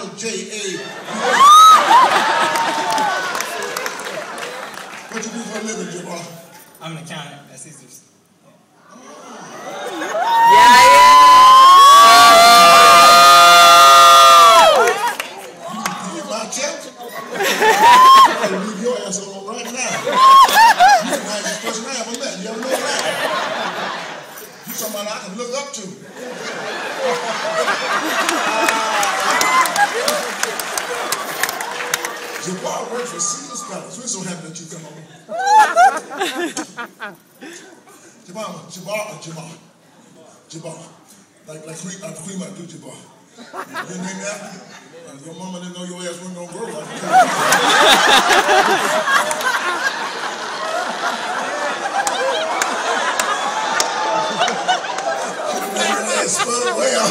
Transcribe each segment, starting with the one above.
capital J-A. what you do for a living, Jabbar? I'm an accountant at Caesars. Yeah, You my check? I'm gonna leave your ass alone right now. You're the nicest person I ever met. You ever know that? You somebody I can look up to. Jabbar works for Caesar's Palace. We're so happy that you come over. Jabbar, Jabbar, or Jabbar? Jabbar. Like, like Queen, uh, Queen. Your name after you? Uh, your mama didn't know your ass wasn't gonna grow like that. Spun well.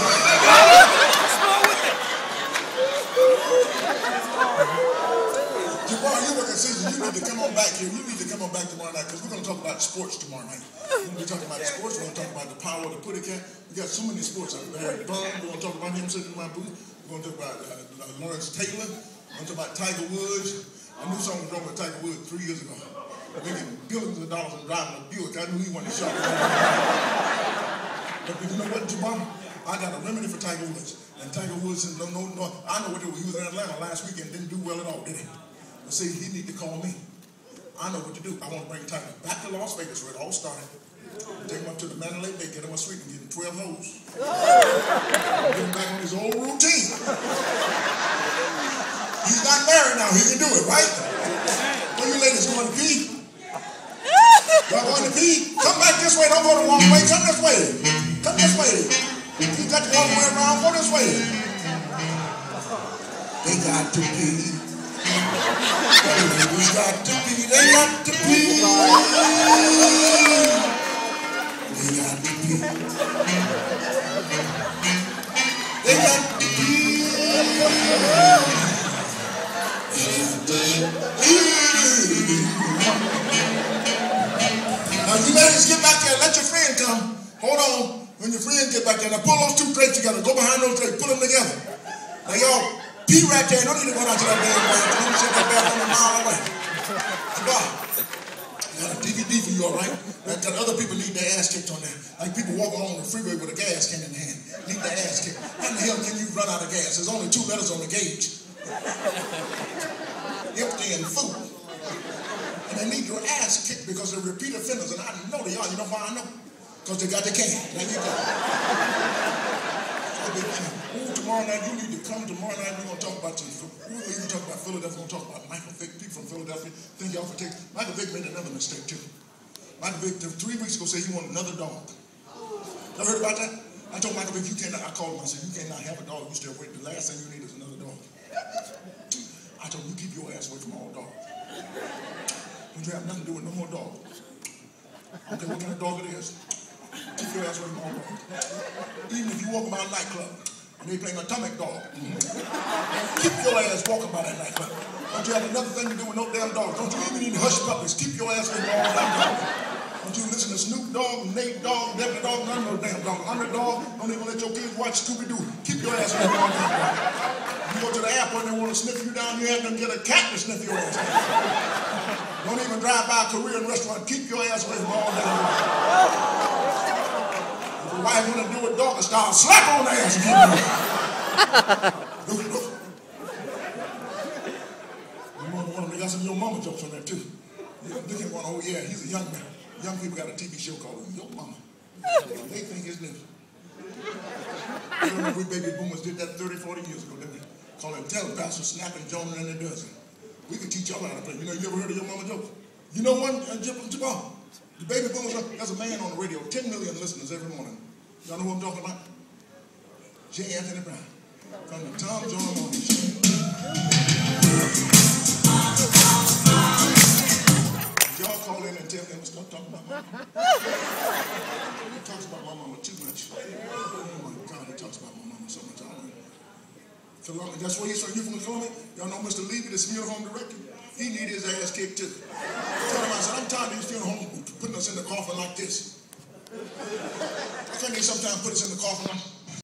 Jabbar, you work at Caesar. You need to come on back here. You need to come on back tomorrow night because we're going to talk about sports tomorrow night. We're going to talking about sports. We're going to talk about the power of the putty cat. We got so many sports out there. Bond, we're going to talk about him sitting in my booth. We're going to talk about uh, uh, Lawrence Taylor. We're going to talk about Tiger Woods. I knew something was wrong with Tiger Woods three years ago. Making billions of dollars and driving a Buick. I knew he wanted to shop. But you know what, Jabbar? I got a remedy for Tiger Woods. And Tiger Woods no, no, no. I know what he was. He was in Atlanta last weekend, didn't do well at all, did he? But see, he need to call me. I know what to do. I want to bring Tiger back to Las Vegas where it all started. Take him up to the Mandalay Bay, get him a suite and give him 12 holes. get him back on his old routine. He's not married now. He can do it, right? Where you ladies going to pee? Y'all going to pee? Come back this way. Don't go the wrong way. Come this way. Come this way. You got to the way around. Go this way. They got to pee. We got to pee. They got to pee. They got to pee. They got to pee. Now you ladies get back there, let your friend come. Hold on. When your friend get back there, now pull those two drapes together. Go behind those drapes, pull them together. Now y'all pee right there. Don't to go out to that damn bathroom. You sit that bathroom a mile away. Goodbye. I got a DVD for you, all right? That got other people need their ass kicked on there. Like people walking along the freeway with a gas can in hand. Need their ass kicked. How the hell can you run out of gas? There's only two letters on the gauge. Empty and full. And they need your ass kicked because they're repeat offenders. And I know they are. You know why I know? Because they got the can. There you go. Tomorrow night, you need to come. Tomorrow night, we're going to talk about some. We're talk about Philadelphia. We're going to talk about Michael Vick. People from Philadelphia. Thank y'all for taking. Michael Vick made another mistake, too. Michael Vick, three weeks ago, said he wanted another dog. Y'all heard about that? I told Michael Vick, you cannot, I called him, I said, you cannot have a dog. You still wait. The last thing you need is another dog. I told him, you keep your ass away from all dogs. Don't you have nothing to do with no more dogs. Care what kind of dog it is. Keep your ass away from all dogs. Even if you walk by a nightclub and they playing atomic dog, mm. keep your ass walking by that nightclub. Don't you have another thing to do with no damn dogs. Don't you even need hush puppies. Keep your ass from all damn. Don't you listen to Snoop Dogg, Nate Dogg, Deputy Dawg, none of those damn dogs. Underdog, don't even let your kids watch Scooby-Doo. Keep your ass from all damn. You go to the airport and they want to sniff you down, you have them get a cat to sniff your ass. Don't even drive by a Korean restaurant. Keep your ass away from all wife want to do a dog style, slap on the ass and keep it. Look, look. You want one of got some your mama jokes on there too. Look at one, oh yeah, he's a young man. Young people got a TV show called Yo Mama. They think it's new. You remember we baby boomers did that 30, 40 years ago, didn't we? Call it tell pastor snapping Jonah in a dozen. We could teach y'all how to play. You know, you ever heard of your mama jokes? You know one, uh, Jim Jabbar? The baby boomers, uh, there's a man on the radio, 10 million listeners every morning. Y'all know who I'm talking about? J. Anthony Brown. From the Tom Joyner Morning Show. Y'all call in and tell him stop talking about my mama. he talks about my mama too much. Oh my God, he talks about my mama so much. I don't that's where he's from. You from? Y'all know Mr. Levy, the funeral home director? He need his ass kicked too. Tell him I said, I'm tired of these funeral homes putting us in the coffin like this. I think they sometimes put us in the coffin